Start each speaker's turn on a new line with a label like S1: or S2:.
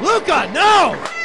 S1: Luca, no!